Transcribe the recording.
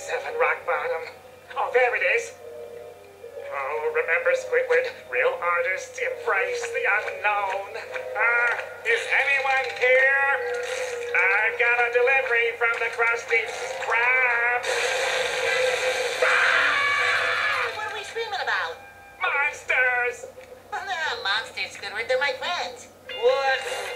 seven rock bottom. Oh, there it is. Oh, remember, Squidward, real artists embrace the unknown. Uh, is anyone here? I've got a delivery from the Krusty Krab. Ah, what are we screaming about? Monsters! Well, they're not monsters, Squidward. They're my friends. What?